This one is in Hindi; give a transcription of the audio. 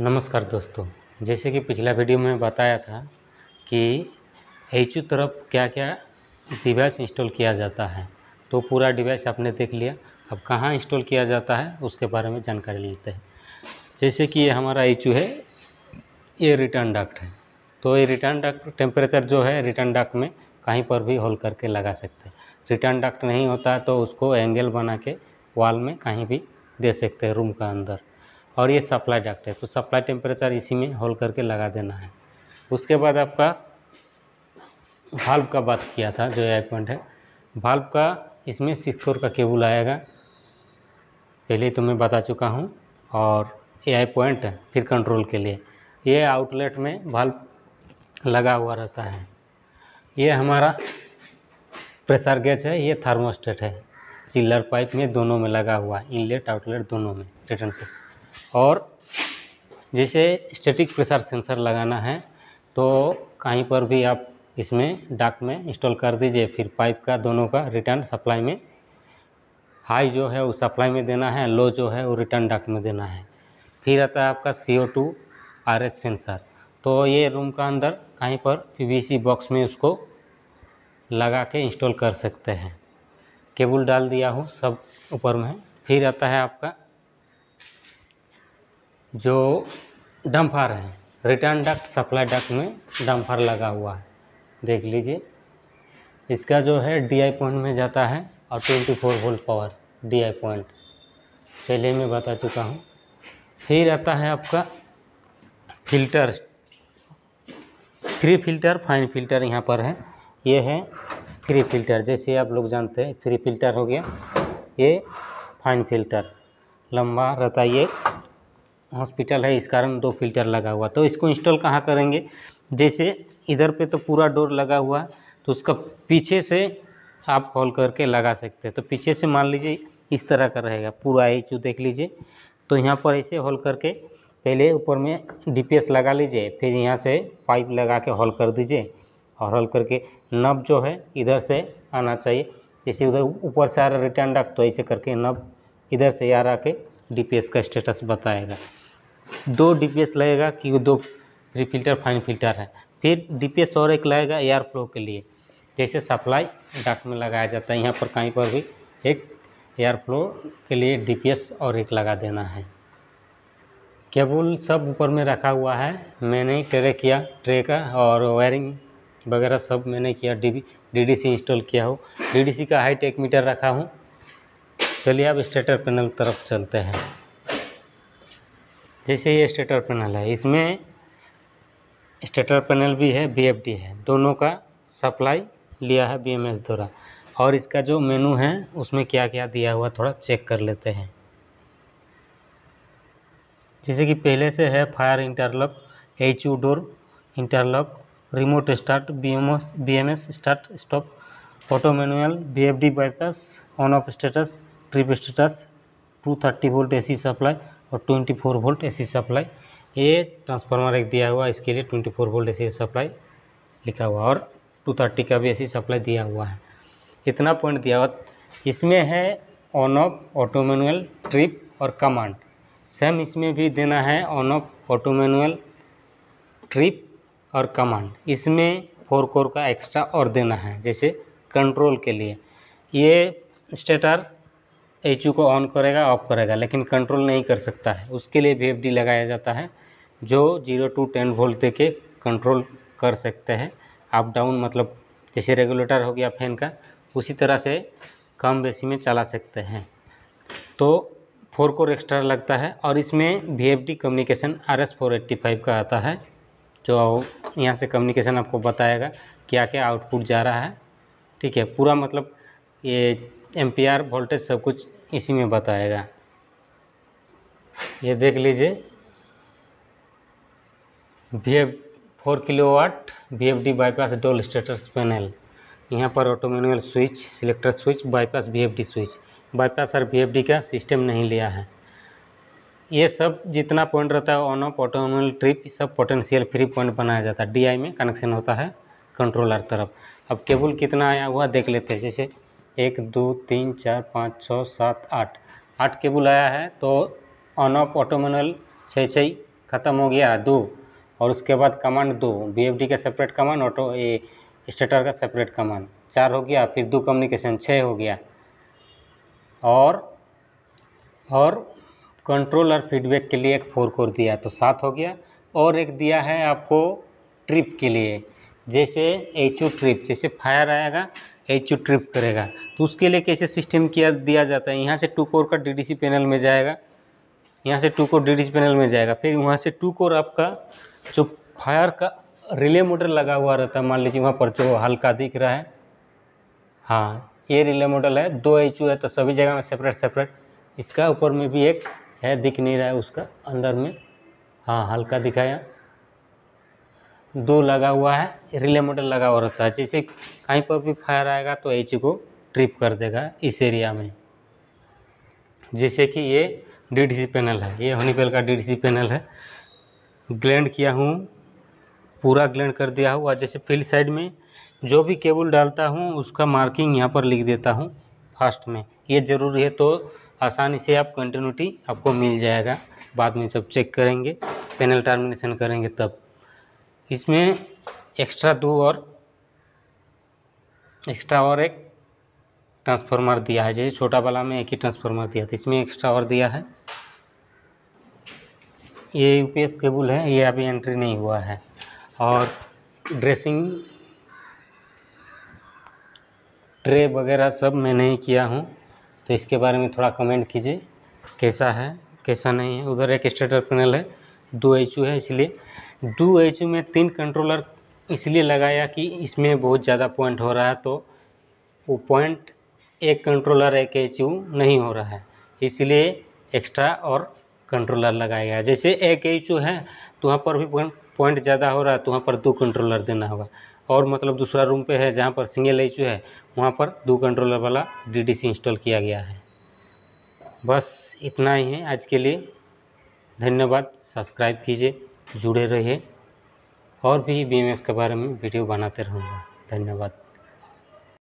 नमस्कार दोस्तों। जैसे कि पिछला वीडियो में बताया था कि एचयू तरफ़ क्या क्या डिवाइस इंस्टॉल किया जाता है। तो पूरा डिवाइस आपने देख लिया। अब कहाँ इंस्टॉल किया जाता है, उसके बारे में जानकारी लेते हैं। जैसे कि ये हमारा एचयू है, ये रिटर्न डक्ट है। तो ये रिटर्न डक्ट, टेम्परेचर जो है, रिटर्न डक्ट में कहीं पर भी होल करके लगा सकते हैं। रिटर्न डक्ट नहीं होता तो उसको एंगल बना के वॉल में कहीं भी दे सकते हैं रूम का अंदर। और ये सप्लाई डक्ट है। तो सप्लाई टेम्परेचर इसी में होल करके लगा देना है। उसके बाद आपका भाल्व का बात किया था, जो आई पॉइंट है। भाल्व का इसमें सिक्स का केबल आएगा। पहले तो मैं बता चुका हूँ। और ए आई पॉइंट फिर कंट्रोल के लिए। ये आउटलेट में भाल्व लगा हुआ रहता है। ये हमारा प्रेशर गेज है, ये थर्मोस्टेट है। चिल्लर पाइप में दोनों में लगा हुआ है इनलेट आउटलेट दोनों में रिटर्न से। और जैसे स्टैटिक प्रेशर सेंसर लगाना है तो कहीं पर भी आप इसमें डाक में इंस्टॉल कर दीजिए, फिर पाइप का दोनों का रिटर्न सप्लाई में। हाई जो है वो सप्लाई में देना है लो जो है, वो रिटर्न डाक में देना है। फिर आता है आपका C O two R H sensor तो ये रूम का अंदर कहीं पर PVC बॉक्स में उसको लगा के इंस्टॉल कर सकते हैं। केबल डाल दिया हूँ, सब ऊपर में। फिर आता है आपका जो डम्फर है रिटर्न डक्ट सप्लाई डक्ट में डम्फर लगा हुआ है। देख लीजिए, इसका जो है डीआई पॉइंट में जाता है और 24 four volt power DI point पहले मैं बता चुका हूँ। फिर आता है आपका filter free filter fine filter यहाँ पर है। ये है फ्री फ़िल्टर जैसे आप लोग जानते हैं फ्री फ़िल्टर हो गया। ये फाइन फ़िल्टर लंबा रहता है ये। हॉस्पिटल है, इस कारण दो फ़िल्टर लगा हुआ। तो इसको इंस्टॉल कहाँ करेंगे? जैसे इधर पे तो पूरा डोर लगा हुआ है तो उसका पीछे से आप हॉल करके लगा सकते हैं। तो पीछे से मान लीजिए इस तरह का रहेगा, पूरा एच देख लीजिए। तो यहाँ पर ऐसे हॉल करके पहले ऊपर में डीपीएस लगा लीजिए, फिर यहाँ से पाइप लगा के हॉल कर दीजिए और हॉल करके नब जो है इधर से आना चाहिए। जैसे उधर ऊपर से आ रहा रिटर्न डक तो ऐसे करके नब इधर से आ रहा के डी का स्टेटस बताएगा। दो डीपीएस लगेगा कि दो प्री फ़िल्टर फाइन फ़िल्टर है। फिर डीपीएस और एक लगेगा एयर फ्लो के लिए। जैसे सप्लाई डक में लगाया जाता है, यहाँ पर कहीं पर भी एक एयर फ्लो के लिए डीपीएस और एक लगा देना है। केबल सब ऊपर में रखा हुआ है। मैंने ही ट्रे किया, ट्रे का और वायरिंग वगैरह सब मैंने किया डी डी इंस्टॉल किया हो। डी का हाइट एक मीटर रखा हूँ। चलिए अब स्टेटर पैनल तरफ़ चलते हैं। जैसे ये स्टेटर पैनल है, इसमें स्टेटर पैनल भी है बी है। दोनों का सप्लाई लिया है बीएमएस द्वारा। और इसका जो मेनू है, उसमें क्या क्या दिया हुआ थोड़ा चेक कर लेते हैं। जैसे कि पहले से है fire interlock H U door interlock, remote start B M S start, stop, auto manual B F D bypass, on off status, trip status, two thirty volt A C supply और 24 फोर वोल्ट एसी सप्लाई। ये ट्रांसफार्मर एक दिया हुआ है इसके लिए 24 फोर वोल्ट एसी सप्लाई लिखा हुआ और 230 का भी एसी सप्लाई दिया हुआ है। इतना पॉइंट दिया हुआ। इसमें है on off auto manual trip और कमांड सेम इसमें भी देना है on off auto manual trip और कमांड इसमें फोर कोर का एक्स्ट्रा और देना है, जैसे कंट्रोल के लिए। ये स्टेटर एचयू को ऑन करेगा ऑफ़ करेगा, लेकिन कंट्रोल नहीं कर सकता है। उसके लिए वी लगाया जाता है, जो ज़ीरो टू टेन वोल्ट के कंट्रोल कर सकते हैं। अप डाउन मतलब जैसे रेगुलेटर हो गया फ़ैन का, उसी तरह से कम बेसी में चला सकते हैं। तो फोर कोर एक्स्ट्रा लगता है, और इसमें V F D communication R S four eighty five का आता है, जो यहाँ से कम्युनिकेशन आपको बताएगा क्या क्या आउटपुट जा रहा है। ठीक है, पूरा मतलब ये एम्पियर वोल्टेज सब कुछ इसी में बताएगा। ये देख लीजिए। V F four kilowatt V F D bypass डोल स्टेटस पैनल यहाँ पर auto manual switch selector switch bypass V F D switch bypass और वी एफ़ डी का सिस्टम नहीं लिया है। ये सब जितना पॉइंट रहता है on off auto manual trip सब पोटेंशियल फ्री पॉइंट बनाया जाता है। डी आई में कनेक्शन होता है कंट्रोलर तरफ़। अब केबल कितना आया हुआ देख लेते हैं। जैसे एक, दो, तीन, चार, पाँच, छः, सात, आठ। आठ केबल आया है तो ऑन ऑफ़ ऑटो मैनुअल छः छः ख़त्म हो गया, दो। और उसके बाद कमांड दो। बीएफडी का सेपरेट कमांड ऑटो ये स्टेटर का सेपरेट कमांड चार हो गया, फिर दो कम्युनिकेशन छः हो गया। और और कंट्रोल और फीडबैक के लिए एक फोर कोर दिया तो सात हो गया। और एक दिया है आपको ट्रिप के लिए, जैसे एचयू ट्रिप जैसे फायर आएगा एच ट्रिप करेगा। तो उसके लिए कैसे सिस्टम किया, दिया जाता है? यहाँ से टू कोर का डीडीसी पैनल में जाएगा। यहाँ से टू कोर डीडीसी पैनल में जाएगा। फिर वहाँ से टू कोर आपका जो फायर का रिले मोटर लगा हुआ रहता है, मान लीजिए वहाँ पर जो हल्का दिख रहा है। हाँ ये रिले मॉडल है। दो एच है तो सभी जगह में सेपरेट सेपरेट इसका ऊपर में भी एक है, दिख नहीं रहा है उसका, अंदर में। हाँ हल्का दिखाया। दो लगा हुआ है, रिले मॉडल लगा हुआ रहता है। जैसे कहीं पर भी फायर आएगा तो एच को ट्रिप कर देगा इस एरिया में। जैसे कि ये डीडीसी पैनल है, ये हनीपेल का डीडीसी पैनल है। ग्लैंड किया हूँ, पूरा ग्लैंड कर दिया हुआ। जैसे फ़ील्ड साइड में जो भी केबल डालता हूँ, उसका मार्किंग यहाँ पर लिख देता हूँ फास्ट में। ये ज़रूरी है तो आसानी से आप कंटिन्यूटी आपको मिल जाएगा। बाद में जब चेक करेंगे पैनल टर्मिनेशन करेंगे तब। इसमें एक्स्ट्रा दो और एक्स्ट्रा और एक ट्रांसफार्मर दिया है। जैसे छोटा वाला में एक ही ट्रांसफार्मर दिया था इसमें एक्स्ट्रा और दिया है। ये यूपीएस केबल है, ये अभी एंट्री नहीं हुआ है। और ड्रेसिंग ट्रे वगैरह सब मैं नहीं किया हूँ तो इसके बारे में थोड़ा कमेंट कीजिए, कैसा है, कैसा नहीं है। उधर एक स्टेटर पैनल है दो एच है, इसलिए दो एच में तीन कंट्रोलर इसलिए लगाया कि इसमें बहुत ज़्यादा पॉइंट हो रहा है तो वो पॉइंट एक कंट्रोलर एक एच नहीं हो रहा है। इसलिए एक्स्ट्रा और कंट्रोलर लगाया गया जैसे एक एच है तो वहाँ पर भी पॉइंट ज़्यादा हो रहा है तो वहाँ पर दो कंट्रोलर देना होगा। और मतलब दूसरा रूम पे है, जहाँ पर सिंगल एच है, वहाँ पर दो कंट्रोलर वाला डीडीसी इंस्टॉल किया गया है। बस इतना ही है आज के लिए। धन्यवाद। सब्सक्राइब कीजिए, जुड़े रहिए और भी बीएमएस के बारे में वीडियो बनाते रहूँगा। धन्यवाद।